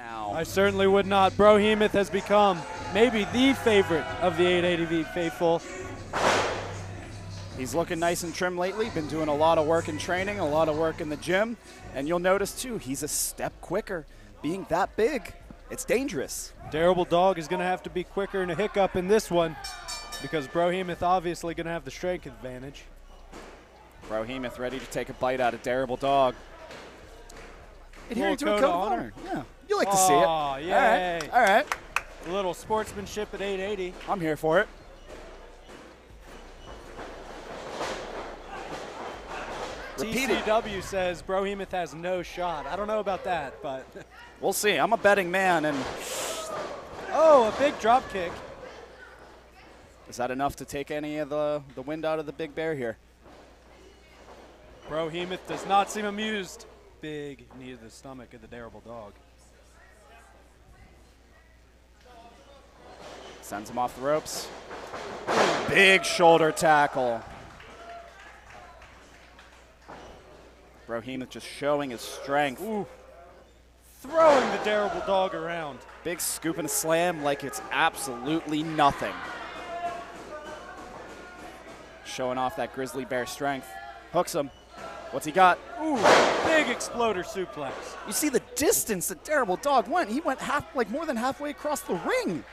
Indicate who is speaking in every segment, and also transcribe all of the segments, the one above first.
Speaker 1: now.
Speaker 2: I certainly would not. Brohemoth has become maybe the favorite of the 880V faithful.
Speaker 1: He's looking nice and trim lately. Been doing a lot of work in training, a lot of work in the gym. And you'll notice, too, he's a step quicker. Being that big, it's dangerous.
Speaker 2: Dareable Dog is going to have to be quicker in a hiccup in this one because Brohemoth obviously going to have the strength advantage.
Speaker 1: Brohemoth ready to take a bite out of Dareable Dog. Adhering to a
Speaker 2: code
Speaker 1: code
Speaker 2: of honor.
Speaker 1: honor. Yeah, like to see it.
Speaker 2: Aw,
Speaker 1: All
Speaker 2: yay.
Speaker 1: right, all right.
Speaker 2: A little sportsmanship at 880.
Speaker 1: I'm here for it. Repeat it.
Speaker 2: TCW says Brohemoth has no shot. I don't know about that, but
Speaker 1: We'll see. I'm a betting man, and
Speaker 2: oh, a big drop kick.
Speaker 1: is that enough to take any of the, the wind out of the big bear here?
Speaker 2: Brohemoth does not seem amused. Big knee to the stomach of the Dareable Dog.
Speaker 1: Sends him off the ropes. Big shoulder tackle. Brohemoth just showing his strength.
Speaker 2: Ooh. Throwing the Dareable Dog around.
Speaker 1: Big scoop and slam like it's absolutely nothing. Showing off that grizzly bear strength. Hooks him. What's he got?
Speaker 2: Ooh, big exploder suplex.
Speaker 1: You see the distance the Dareable Dog went. He went half, like more than halfway across the ring.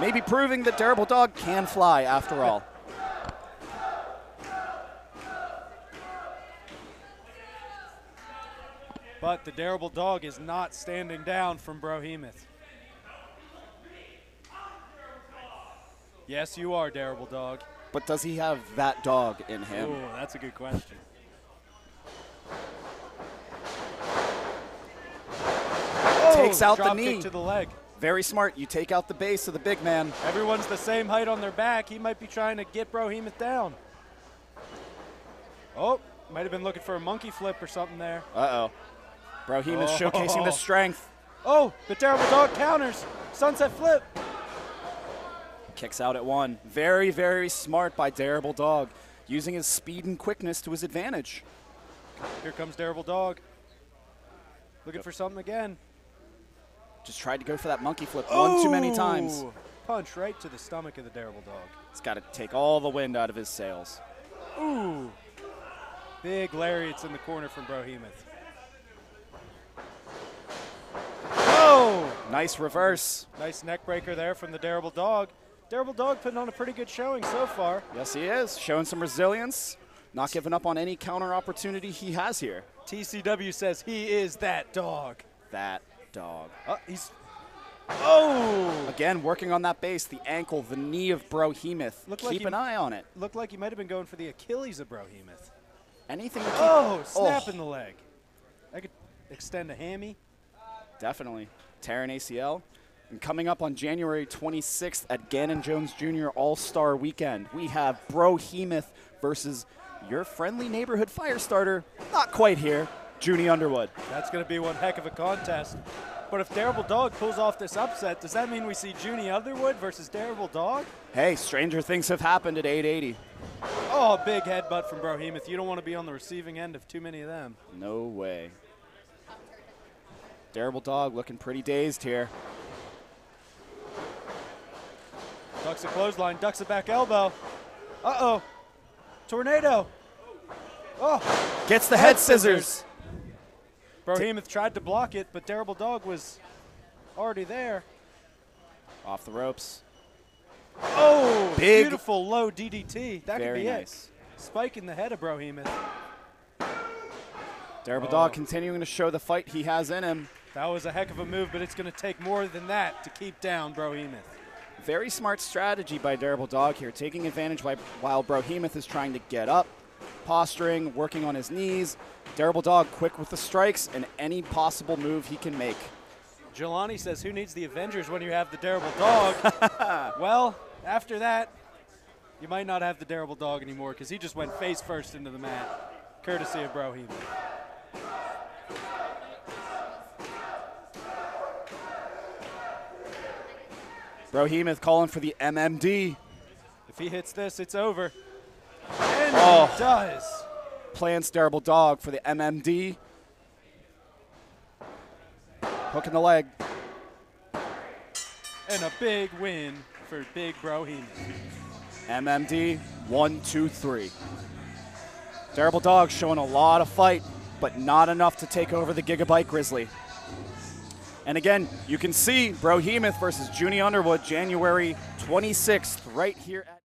Speaker 1: Maybe proving that Dareable Dog can fly after all.
Speaker 2: But the Dareable Dog is not standing down from Brohemoth. Yes, you are, Dareable Dog.
Speaker 1: But does he have that dog in him?
Speaker 2: Ooh, that's a good question.
Speaker 1: Takes
Speaker 2: Oh,
Speaker 1: out the knee.
Speaker 2: to the leg.
Speaker 1: Very smart. You take out the base of the big man.
Speaker 2: Everyone's the same height on their back. He might be trying to get Brohemoth down. Oh, might have been looking for a monkey flip or something there.
Speaker 1: Uh oh. Brohemoth
Speaker 2: Oh.
Speaker 1: showcasing the strength.
Speaker 2: Oh, the Dareable Dog counters. Sunset flip.
Speaker 1: Kicks out at one. Very, very smart by Dareable Dog, using his speed and quickness to his advantage.
Speaker 2: Here comes Dareable Dog. Looking for something again.
Speaker 1: Just tried to go for that monkey flip one too many times.
Speaker 2: Punch right to the stomach of the Dareable Dog.
Speaker 1: It's got to take all the wind out of his sails.
Speaker 2: Ooh. Big lariats in the corner from Brohemoth. Oh!
Speaker 1: Nice reverse.
Speaker 2: Nice neck breaker there from the Dareable Dog. Dareable Dog putting on a pretty good showing so far.
Speaker 1: Yes, he is. Showing some resilience. Not giving up on any counter opportunity he has here.
Speaker 2: TCW says he is that dog.
Speaker 1: That dog.
Speaker 2: Uh, he's. Oh!
Speaker 1: Again, working on that base, the ankle, the knee of Brohemoth.
Speaker 2: Looked
Speaker 1: Keep
Speaker 2: like he-
Speaker 1: an eye on it.
Speaker 2: Looked like he might have been going for the Achilles of Brohemoth.
Speaker 1: Anything to keep.
Speaker 2: Oh, snap
Speaker 1: Oh.
Speaker 2: in the leg. I could extend a hammy.
Speaker 1: Definitely. Tearing ACL. And coming up on January 26th at Gannon Jones Jr. All Star Weekend, we have Brohemoth versus your friendly neighborhood fire starter. Not quite here, Junie Underwood.
Speaker 2: That's going to be one heck of a contest. But if Dareable Dog pulls off this upset, does that mean we see Junie Underwood versus Dareable Dog?
Speaker 1: Hey, stranger things have happened at 880.
Speaker 2: Oh, big headbutt from Brohemoth. You don't want to be on the receiving end of too many of them.
Speaker 1: No way. Dareable Dog looking pretty dazed here.
Speaker 2: Ducks a clothesline, ducks a back elbow. Uh oh. Tornado. Oh,
Speaker 1: Gets the
Speaker 2: Head
Speaker 1: head scissors.
Speaker 2: Brohemoth tried to block it, but Dareable Dog was already there.
Speaker 1: Off the ropes.
Speaker 2: Oh,
Speaker 1: Big-
Speaker 2: beautiful low DDT. That could be
Speaker 1: nice.
Speaker 2: it. Spike in the head of Brohemoth.
Speaker 1: Terrible
Speaker 2: Oh.
Speaker 1: Dog continuing to show the fight he has in him.
Speaker 2: That was a heck of a move, but it's going to take more than that to keep down Brohemoth.
Speaker 1: Very smart strategy by Dareable Dog here, taking advantage while Brohemoth is trying to get up, posturing, working on his knees. Dareable Dog quick with the strikes and any possible move he can make.
Speaker 2: Jelani says, Who needs the Avengers when you have the Dareable Dog? well, after that, you might not have the Dareable Dog anymore because he just went face first into the mat, courtesy of Brohemoth.
Speaker 1: Brohemoth calling for the MMD.
Speaker 2: If he hits this, it's over.
Speaker 1: Oh.
Speaker 2: does.
Speaker 1: Plans Dareable Dog for the MMD. Hook in the leg.
Speaker 2: And a big win for Big Brohemoth.
Speaker 1: MMD, one, two, three. Dareable Dog showing a lot of fight, but not enough to take over the Gigabyte Grizzly. And again, you can see Brohemoth versus Junie Underwood January 26th right here at